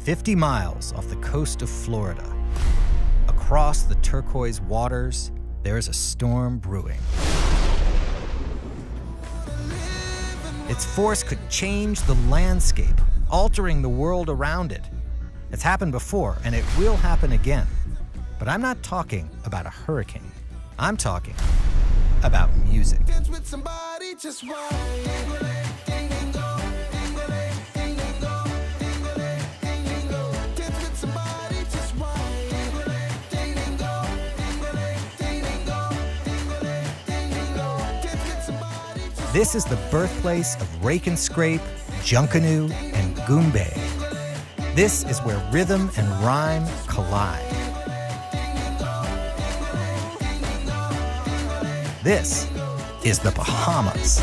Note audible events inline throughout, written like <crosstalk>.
50 miles off the coast of Florida. Across the turquoise waters, there is a storm brewing. Its force could change the landscape, altering the world around it. It's happened before, and it will happen again. But I'm not talking about a hurricane. I'm talking about music. This is the birthplace of Rake and Scrape, Junkanoo, and Goombay. This is where rhythm and rhyme collide. This is the Bahamas.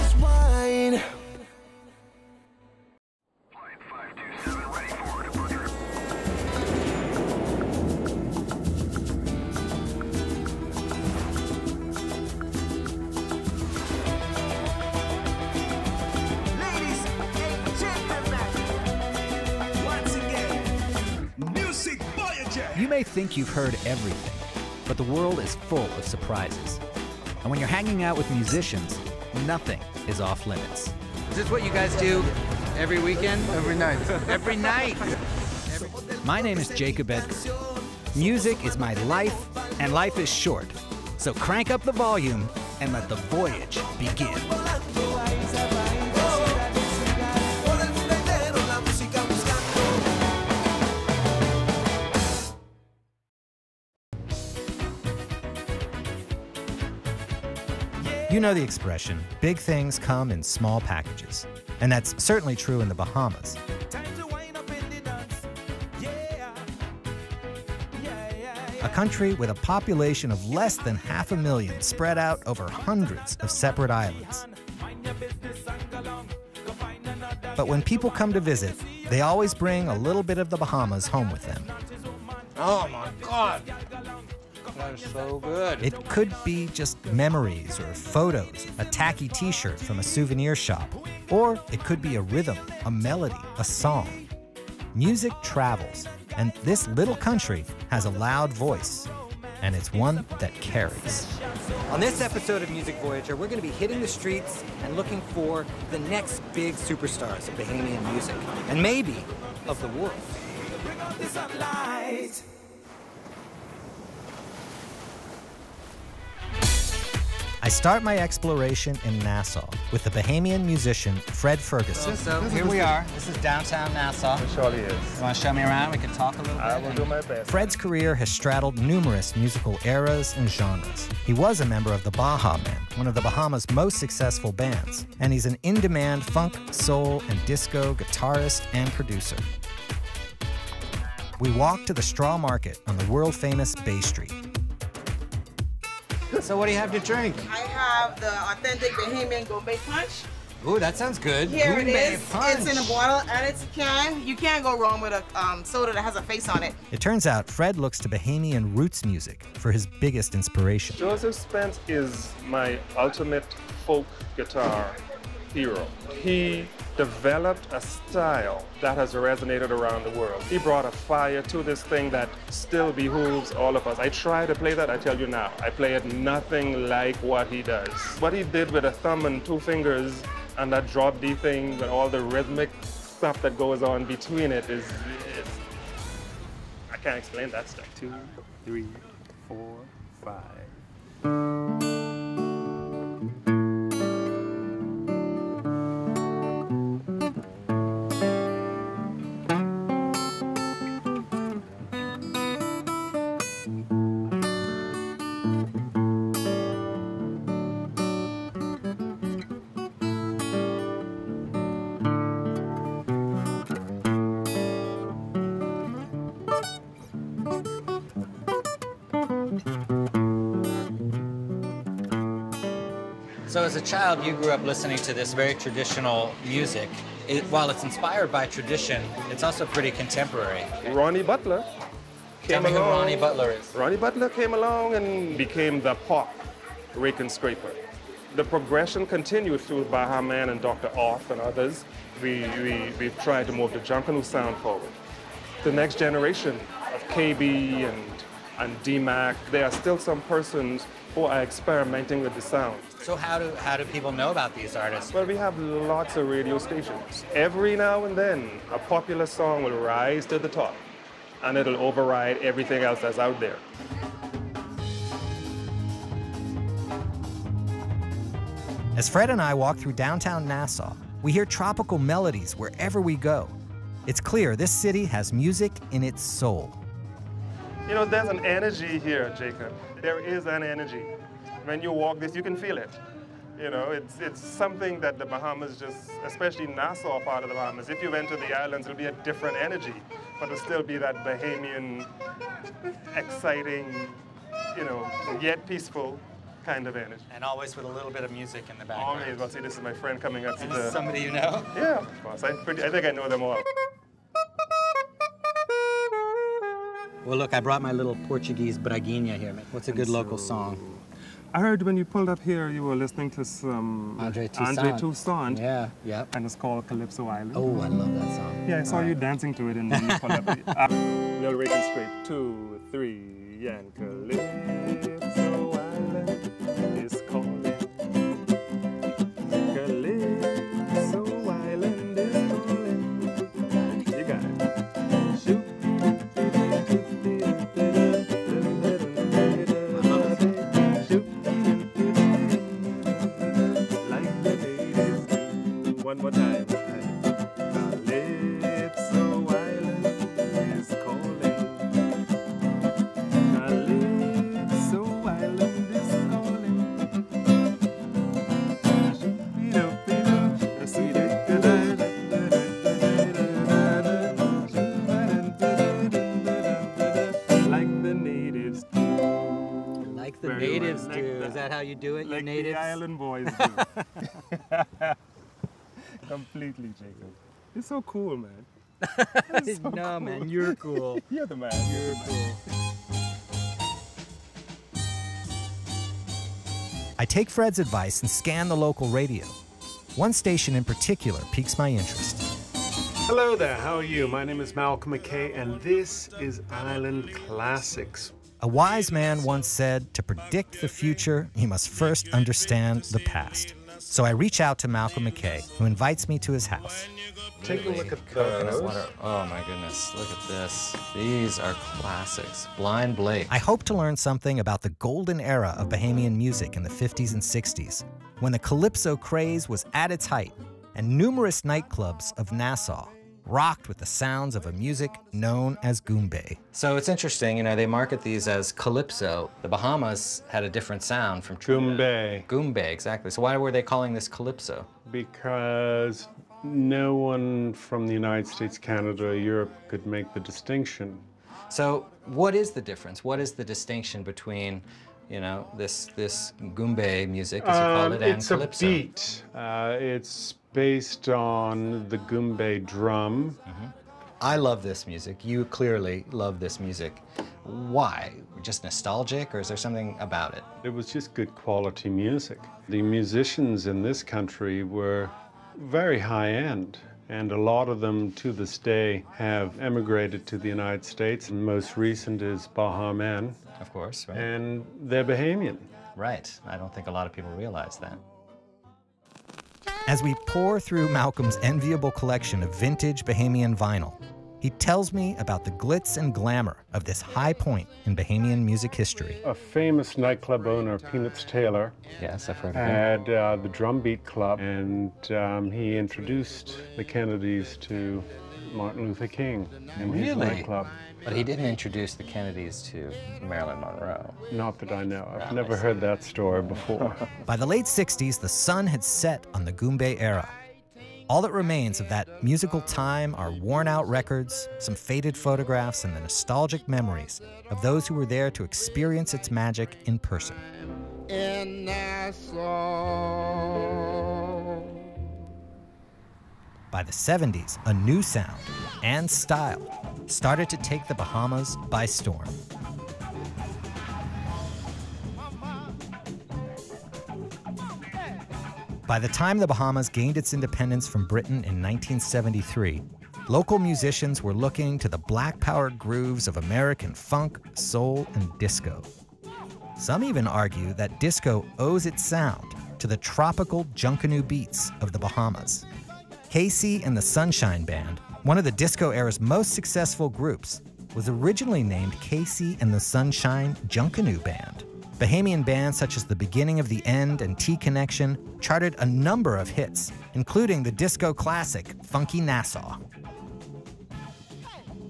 You may think you've heard everything, but the world is full of surprises. And when you're hanging out with musicians, nothing is off limits. Is this what you guys do every weekend? Every night. <laughs> every night. My name is Jacob Edgar. Music is my life, and life is short. So crank up the volume and let the voyage begin. You know the expression, big things come in small packages. And that's certainly true in the Bahamas. A country with a population of less than half a million spread out over hundreds of separate islands. But when people come to visit, they always bring a little bit of the Bahamas home with them. Oh my God. That is so oh, good. It could be just memories or photos, a tacky t shirt from a souvenir shop, or it could be a rhythm, a melody, a song. Music travels, and this little country has a loud voice, and it's one that carries. On this episode of Music Voyager, we're going to be hitting the streets and looking for the next big superstars of Bahamian music, and maybe of the world. I start my exploration in Nassau with the Bahamian musician Fred Ferguson. So here we are. This is downtown Nassau. It surely is. You want to show me around? We can talk a little bit. I will do my best. Fred's career has straddled numerous musical eras and genres. He was a member of the Baha Men, one of the Bahamas' most successful bands, and he's an in demand funk, soul, and disco guitarist and producer. We walk to the Straw Market on the world famous Bay Street. So what do you have to drink? I have the authentic Bahamian Gourmet Punch. Ooh, that sounds good. Here it Gourmet is. punch. It's in a bottle and it's a can. You can't go wrong with a um, soda that has a face on it. It turns out Fred looks to Bahamian roots music for his biggest inspiration. Joseph Spence is my ultimate folk guitar hero. He developed a style that has resonated around the world. He brought a fire to this thing that still behooves all of us. I try to play that, I tell you now. I play it nothing like what he does. What he did with a thumb and two fingers and that drop D thing and all the rhythmic stuff that goes on between it is, is I can't explain that stuff. Two, three, four, five. Child, you grew up listening to this very traditional music. It, while it's inspired by tradition, it's also pretty contemporary. Ronnie Butler Tell came me who along. Ronnie Butler is. Ronnie Butler came along and became the pop rake and scraper. The progression continued through Baha Man and Dr. Off and others. We, we, we've tried to move the Junkanoo sound forward. the next generation of KB and, and DMAC, there are still some persons who are experimenting with the sound. So how do how do people know about these artists? Well, we have lots of radio stations. Every now and then, a popular song will rise to the top, and it'll override everything else that's out there. As Fred and I walk through downtown Nassau, we hear tropical melodies wherever we go. It's clear this city has music in its soul. You know, there's an energy here, Jacob. There is an energy. When you walk this, you can feel it. You know, it's, it's something that the Bahamas just, especially Nassau part of the Bahamas, if you went to the islands, it'll be a different energy, but it'll still be that Bahamian, exciting, you know, yet peaceful kind of energy. And always with a little bit of music in the background. Always, well, see, this is my friend coming up to Is the. somebody you know? Yeah, of course. I, pretty, I think I know them all. Well, look, I brought my little Portuguese braguinha here. What's a good local song? I heard when you pulled up here, you were listening to some Andre Toussaint. Andre Toussaint, Yeah, yeah. and it's called Calypso Island. Oh, I love that song. Yeah, I saw you dancing to it and when you pulled up. <laughs> Ah. Little Rican straight. Two, three, and Calypso how you do it, you Like natives? the island boys do. <laughs> Completely, Jacob. You're so cool, man. <laughs> no, man, you're cool. <laughs> You're the man. You're cool. I take Fred's advice and scan the local radio. One station in particular piques my interest. Hello there, how are you? My name is Malcolm McKay, and this is Island Classics. A wise man once said, to predict the future, you must first understand the past. So I reach out to Malcolm McKay, who invites me to his house. Take a look at Coconut those. water. Oh my goodness, look at this. These are classics. Blind Blake. I hope to learn something about the golden era of Bahamian music in the 50s and 60s, when the calypso craze was at its height, and numerous nightclubs of Nassau rocked with the sounds of a music known as goombay. So it's interesting, you know, they market these as calypso. The Bahamas had a different sound from Goombay, Goombay, exactly. So why were they calling this calypso? because no one from the United States, Canada, or Europe could make the distinction. So what is the difference? What is the distinction between, you know, this this Goombay music, as you call Um, it, and it's calypso? a beat. Uh, it's based on the Goombay drum. Mm-hmm. I love this music. You clearly love this music. Why? Just nostalgic, or is there something about it? It was just good quality music. The musicians in this country were very high end, and a lot of them to this day have emigrated to the United States. And most recent is Baha Men, Of course, right? and they're Bahamian. Right. I don't think a lot of people realize that. As we pore through Malcolm's enviable collection of vintage Bahamian vinyl, he tells me about the glitz and glamour of this high point in Bahamian music history. A famous nightclub owner, Peanuts Taylor, Yes, I've heard of it. had uh, the Drumbeat Club, and um, he introduced the Kennedys to Martin Luther King in his Really? nightclub. But he didn't introduce the Kennedys to Marilyn Monroe. Not that I know. I've never heard that story before. <laughs> By the late 60s, the sun had set on the Goombay era. All that remains of that musical time are worn out records, some faded photographs, and the nostalgic memories of those who were there to experience its magic in person. By the 70s, a new sound and style started to take the Bahamas by storm. By the time the Bahamas gained its independence from Britain in 1973, local musicians were looking to the black powered grooves of American funk, soul, and disco. Some even argue that disco owes its sound to the tropical junkanoo beats of the Bahamas. KC and the Sunshine Band, one of the disco era's most successful groups, was originally named KC and the Sunshine Junkanoo Band. Bahamian bands such as The Beginning of the End and T Connection charted a number of hits, including the disco classic Funky Nassau.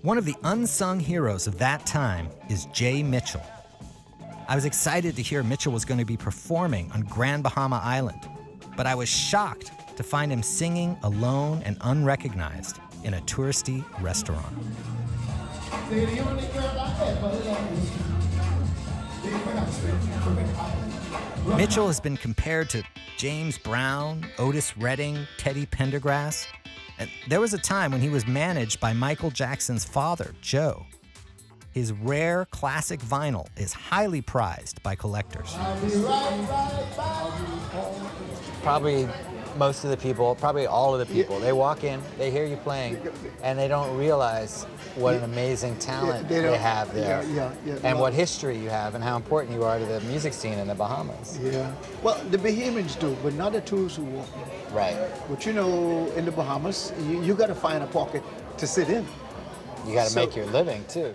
One of the unsung heroes of that time is Jay Mitchell. I was excited to hear Mitchell was going to be performing on Grand Bahama Island, but I was shocked to find him singing alone and unrecognized in a touristy restaurant. Mitchell has been compared to James Brown, Otis Redding, Teddy Pendergrass. And there was a time when he was managed by Michael Jackson's father, Joe. His rare classic vinyl is highly prized by collectors. Probably most of the people, probably all of the people, they walk in, they hear you playing, and they don't realize what an amazing talent they they, have there, yeah, yeah, yeah, and well- what history you have, and how important you are to the music scene in the Bahamas. Yeah. Well, the Bahamians do, but not the tourists who walk in. Right. But you know, in the Bahamas, you, you got to find a pocket to sit in. You got to So- make your living too.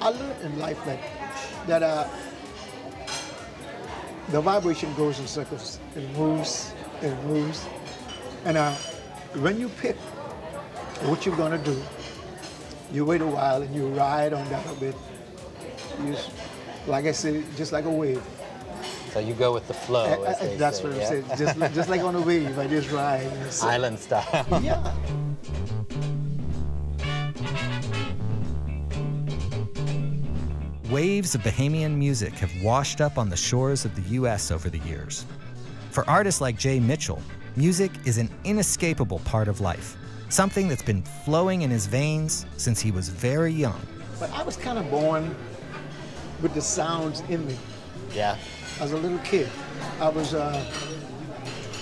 I learned in life that that uh, the vibration goes in circles. It moves, it moves, and uh, when you pick what you're gonna do, you wait a while and you ride on that a bit. You, like I said, just like a wave. So you go with the flow. I- I- they that's say, what I'm saying. Just, li- just like on a wave, I just ride. and it's- Island style. <laughs> Yeah. Waves of Bahamian music have washed up on the shores of the U.S. over the years. For artists like Jay Mitchell, music is an inescapable part of life, something that's been flowing in his veins since he was very young. But I was kind of born with the sounds in me. Yeah. As a little kid, I was uh,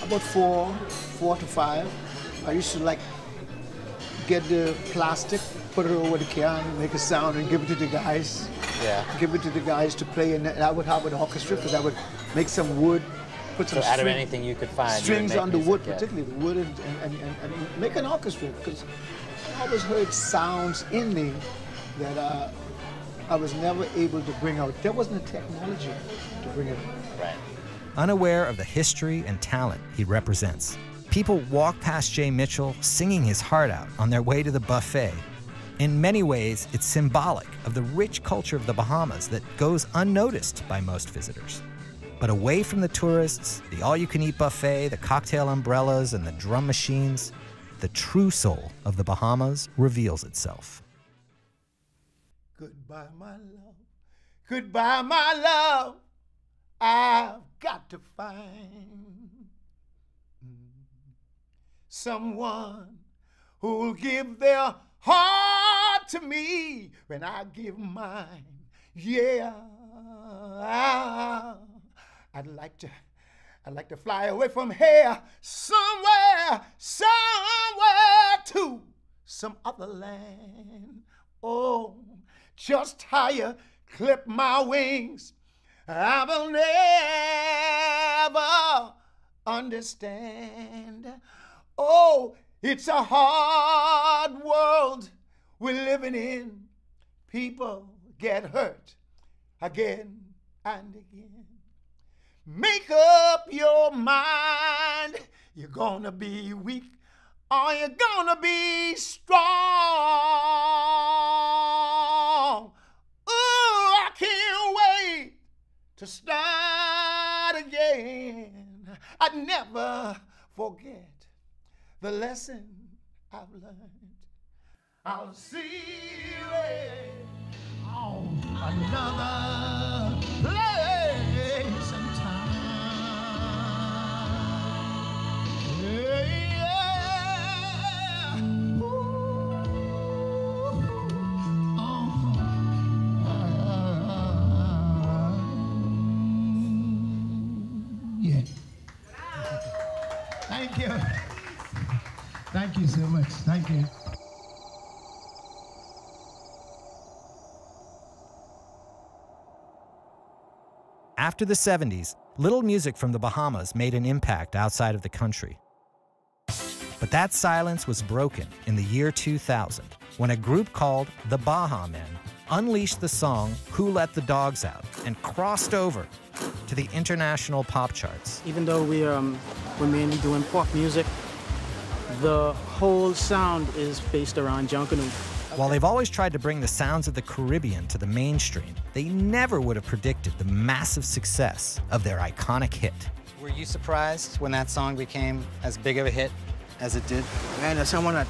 about four, four to five. I used to like get the plastic, put it over the can, make a sound, and give it to the guys. Yeah. Give it to the guys to play, and I would have an orchestra because I would make some wood, put some So out of anything you could find, strings make on the wood, yeah. particularly the wood, and, and, and, and make an orchestra because I always heard sounds in me that uh, I was never able to bring out. There wasn't a technology to bring it out. Right. Unaware of the history and talent he represents, people walk past Jay Mitchell singing his heart out on their way to the buffet. In many ways, it's symbolic of the rich culture of the Bahamas that goes unnoticed by most visitors. But away from the tourists, the all you can eat buffet, the cocktail umbrellas, and the drum machines, the true soul of the Bahamas reveals itself. Goodbye, my love. Goodbye, my love. I've got to find someone who'll give their heart to me when I give mine. Yeah. I'd like to I'd like to fly away from here somewhere, somewhere to some other land. Oh, just higher, clip my wings. I will never understand. Oh, it's a hard world we're living in. People get hurt again and again. Make up your mind. You're gonna be weak or you're gonna be strong. Ooh, I can't wait to start again. I'd never forget the lesson I've learned. I'll see you on another place you so much. Thank you. After the 70s, little music from the Bahamas made an impact outside of the country. But that silence was broken in the year 2000 when a group called the Baha Men unleashed the song Who Let the Dogs Out and crossed over to the international pop charts. Even though we, um, we're mainly doing pop music, the whole sound is based around Junkanoo. While they've always tried to bring the sounds of the Caribbean to the mainstream, they never would have predicted the massive success of their iconic hit. Were you surprised when that song became as big of a hit as it did? Man, if someone had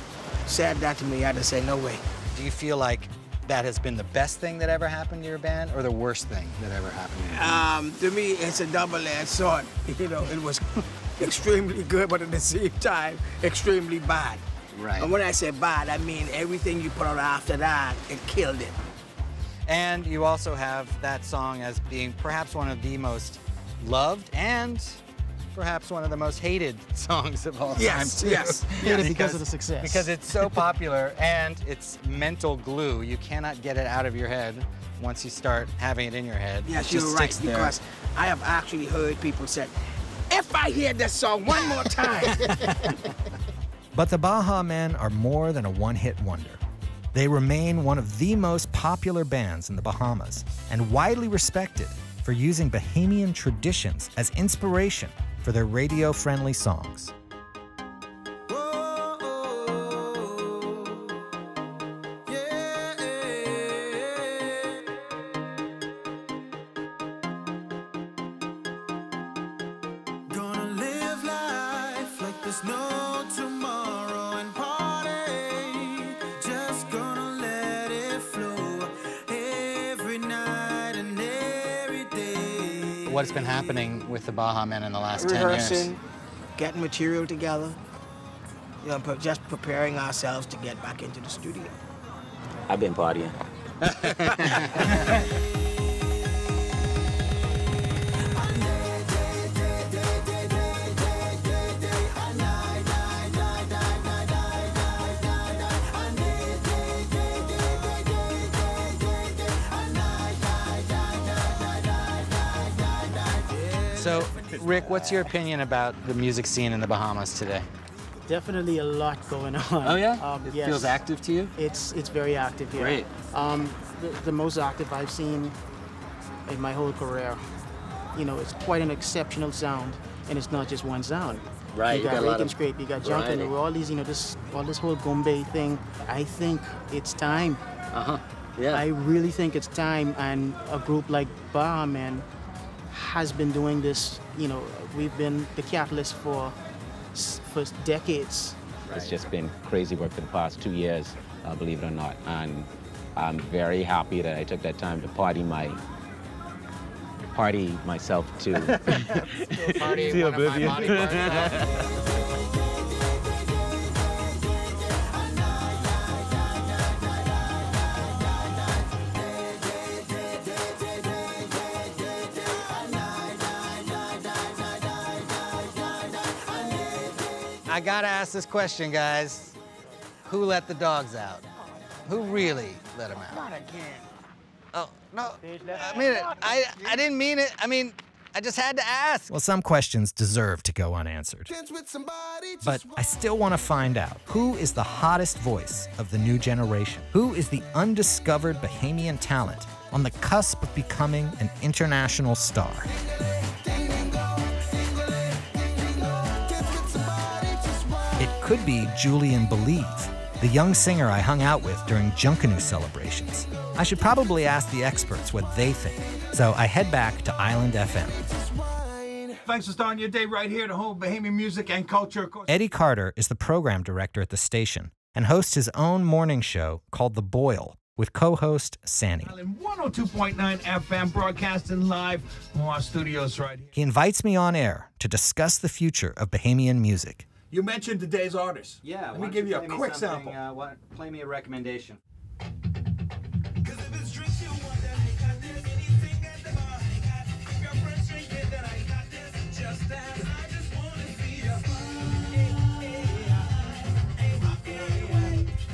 said that to me, I'd have said, no way. Do you feel like that has been the best thing that ever happened to your band or the worst thing that ever happened to your band? Um, to me, it's a double-edged sword. <laughs> You know, it was extremely good, but at the same time, extremely bad. Right. And when I say bad, I mean everything you put out after that, it killed it. And you also have that song as being perhaps one of the most loved and perhaps one of the most hated <laughs> songs of all Yes, time. too. yes. <laughs> Hated because of the success. Because it's so popular and it's mental glue. You cannot get it out of your head once you start having it in your head. Yes, it just you're right, sticks there. because I have actually heard people say, if I hear this song one more time, <laughs> But the Baha Men are more than a one hit wonder. They remain one of the most popular bands in the Bahamas and widely respected for using Bahamian traditions as inspiration for their radio friendly songs. What's been happening with the Baha Men in the last 10 years? rehearsing, getting material together, you know, pre- just preparing ourselves to get back into the studio. I've been partying. <laughs> Rick, what's your opinion about the music scene in the Bahamas today? Definitely a lot going on. Oh, yeah? Um, It yes. feels active to you? It's it's very active here. Great. Um, the, the most active I've seen in my whole career. You know, it's quite an exceptional sound, and it's not just one sound. Right, You got, got and Scrape, you got variety. Junkanoo, all these, you know, this all this whole Goombay thing. I think it's time. Uh huh. Yeah. I really think it's time, and a group like Baha Men has been doing this. You know, we've been the catalyst for for decades. It's just been crazy work for the past two years, uh, believe it or not. And I'm very happy that I took that time to party my party myself too. Party, <laughs> <laughs> See one of my Oblivion. body parts. I gotta ask this question, guys. Who let the dogs out? Who really let them out? Not again. Oh, no. I mean, it. I, I didn't mean it. I mean, I just had to ask. Well, some questions deserve to go unanswered. But I still want to find out who is the hottest voice of the new generation? Who is the undiscovered Bahamian talent on the cusp of becoming an international star? Could be Julien Believe, the young singer I hung out with during Junkanoo celebrations. I should probably ask the experts what they think. So I head back to Island FM. Thanks for starting your day right here, the home Bahamian music and culture. Eddie Carter is the program director at the station and hosts his own morning show called The Boil with co host Sani. Island 102.9 FM broadcasting live from our studios right here. He invites me on air to discuss the future of Bahamian music. You mentioned today's artist. Yeah. Let me give you a quick sample. Uh, what, play me a recommendation.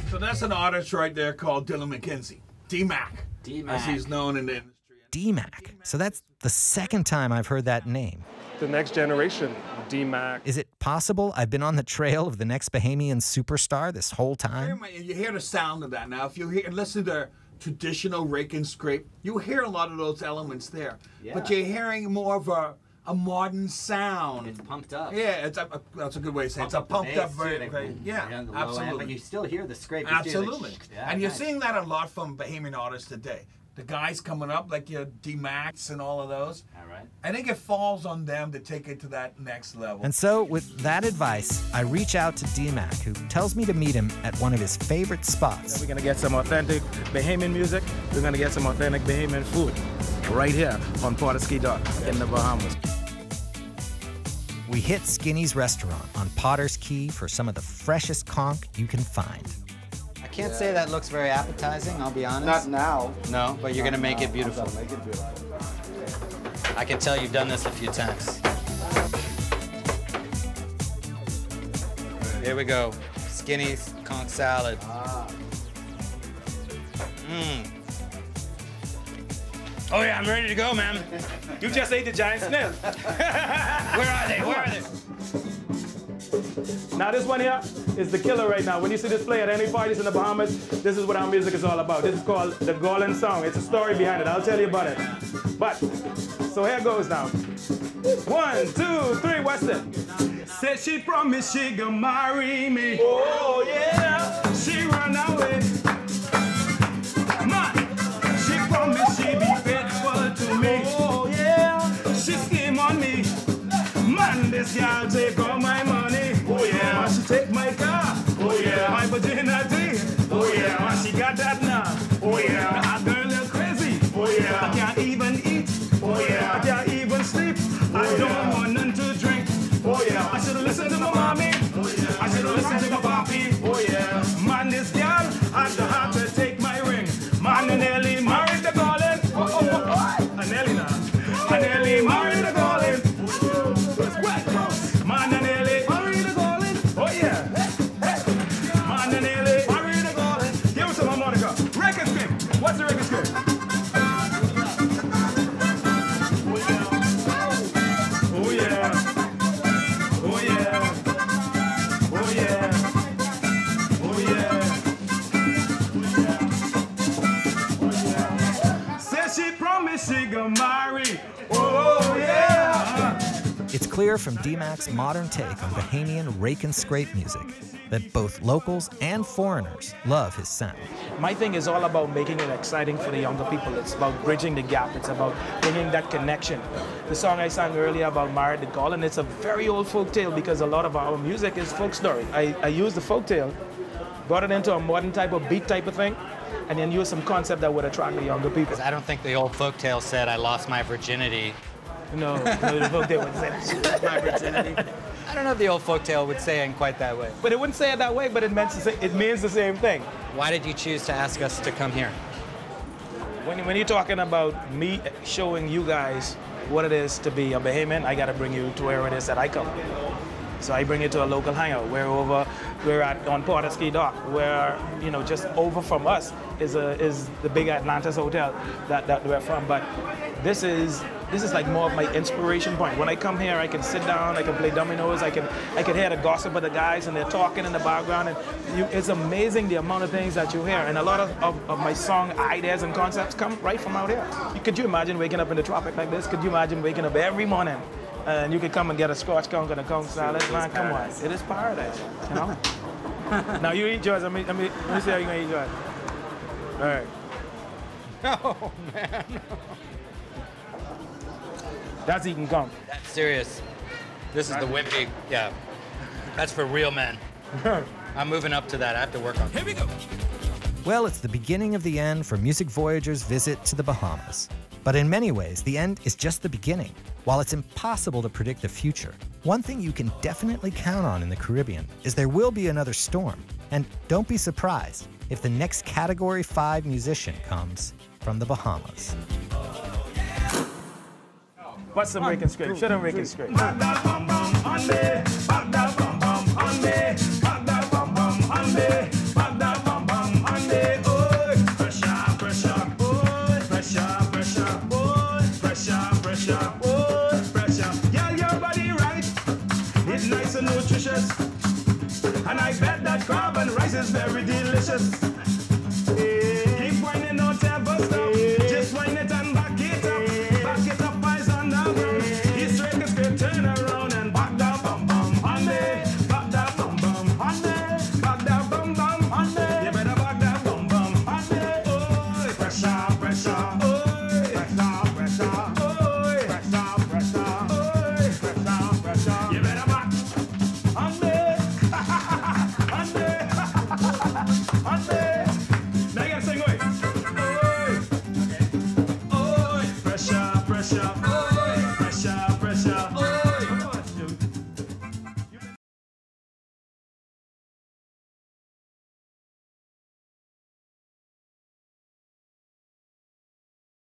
So that's an artist right there called Dylan McKenzie. D-Mac. D-Mac. As he's known in the industry. DMAC. So that's the second time I've heard that name. The next generation, DMAC. Is it possible I've been on the trail of the next Bahamian superstar this whole time? You hear the sound of that now. If you hear, listen to traditional rake and scrape, you hear a lot of those elements there. But you're hearing more of a, a modern sound. It's pumped up. Yeah, it's a, a- that's a good way to say it. It's a pumped up, very, very, yeah, on the low absolutely. but you still hear the scrape. You feel it. Absolutely. Yeah, and you're seeing that a lot from Bahamian artists today. The guys coming up, like your D-Max and all of those. All right. I think it falls on them to take it to that next level. And so, with that advice, I reach out to DMAC, who tells me to meet him at one of his favorite spots. We're gonna get some authentic Bahamian music. We're gonna get some authentic Bahamian food right here on Potter's Cay Dock in the Bahamas. We hit Skinny's restaurant on Potter's Cay for some of the freshest conch you can find. I can't say that looks very appetizing, I'll be honest. Not now. No, but you're Not gonna make now. it beautiful. I'm gonna make it beautiful. I can tell you've done this a few times. Here we go. Skinny conch salad. Ah. Mmm. Oh yeah, I'm ready to go, man. <laughs> You just ate the giant snail. <laughs> Where are they? Where are they? Now this one here is the killer right now. When you see this play at any parties in the Bahamas, this is what our music is all about. This is called the Golden Song. It's a story behind it. I'll tell you about it. But, so here goes now. One, two, three, what's it? Said she promised she gonna marry me. Oh yeah. She run away. Man, she promised she be faithful to me. Oh yeah. She scheme on me. Man, this girl take all my money. Take my car. Oh yeah. My virginity. She promised she gonna marry. Oh yeah. It's clear from DMAC's modern take on Bahamian rake and scrape music that both locals and foreigners love his sound. My thing is all about making it exciting for the younger people. It's about bridging the gap. It's about bringing that connection. The song I sang earlier about Married the Golden, it's a very old folk tale because a lot of our music is folk story. I, I used the folk tale, brought it into a modern type of beat type of thing, and then use some concept that would attract the younger people. I don't think the old folktale said I lost my virginity. No, no, the folk tale would say <laughs> my virginity. I don't know if the old folktale would say it in quite that way. But it wouldn't say it that way, but it, meant to say, it means the same thing. Why did you choose to ask us to come here? When, when you're talking about me showing you guys what it is to be a Bahamian, I gotta bring you to where it is that I come. So I bring it to a local hangout. We're over, we're at on Potter's Cay Dock, where you know just over from us is a is the big Atlantis hotel that, that we're from. But this is this is like more of my inspiration point. When I come here, I can sit down, I can play dominoes, I can I can hear the gossip of the guys and they're talking in the background, and you, it's amazing the amount of things that you hear. And a lot of, of, of my song ideas and concepts come right from out here. Could you imagine waking up in the tropic like this? Could you imagine waking up every morning? And you could come and get a scorched conch and a conch salad. Man, come on. It is paradise. You <laughs> know? now you eat yours. Let me, let me, let me see how you're going to eat yours. All right. <laughs> Oh, man. That's eating conch. That's serious. This is the wimpy. Yeah. That's for real men. <laughs> I'm moving up to that. I have to work on Here we go. Well, it's the beginning of the end for Music Voyager's visit to the Bahamas. But in many ways, the end is just the beginning. While it's impossible to predict the future, one thing you can definitely count on in the Caribbean is there will be another storm. And don't be surprised if the next Category 5 musician comes from the Bahamas. What's some Rick and Scrape? Show them Rick and is very delicious.